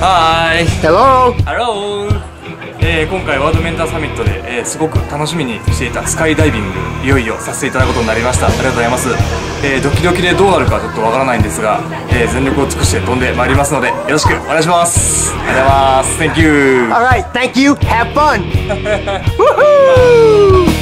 はーい Hello! Hello、えー今回 World Mentor Summit で、えーすごく楽しみにしていたスカイダイビングいよいよさせていただくことになりました。ありがとうございます、えードキドキでどうなるかちょっとわからないんですが、えー全力を尽くして飛んでまいりますのでよろしくお願いします。ありがとうございます。Thank you. Alright, thank you. Have fun.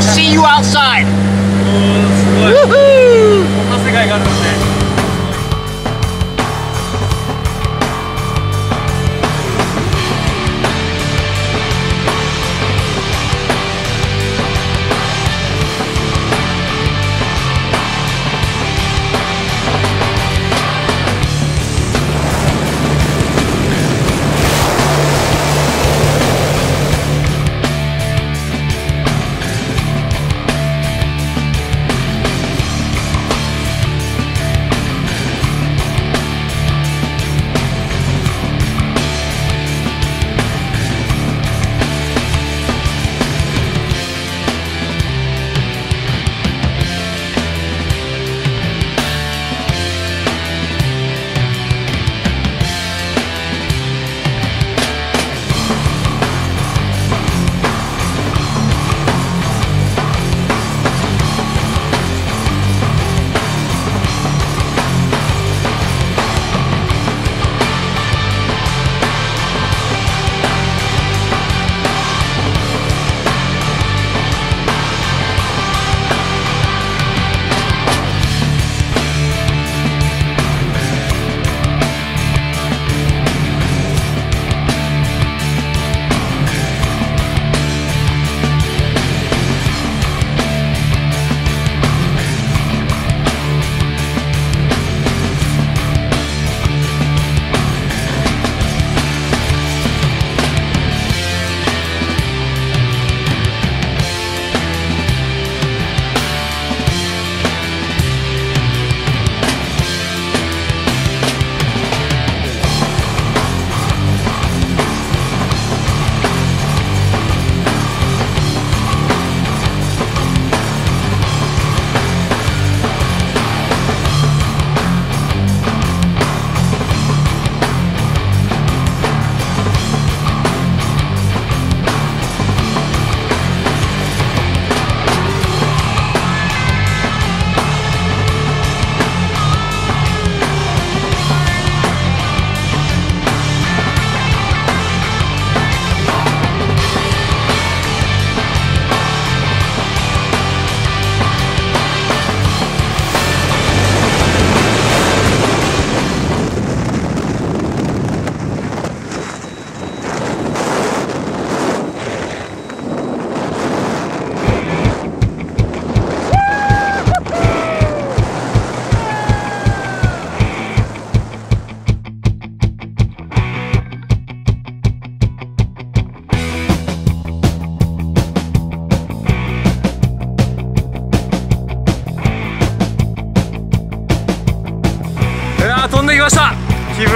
see, see you outside. すごい Woohoo!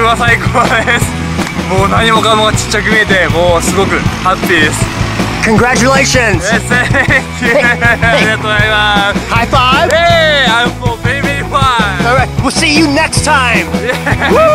気分は最高ですもう何もかもがちっちゃく見えてもうすごくハッピーです Congratulations! Yes, thank you ありがとうございます High five! Hey, I'm for baby fun Alright, we'll see you next time! Yeah.